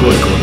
good.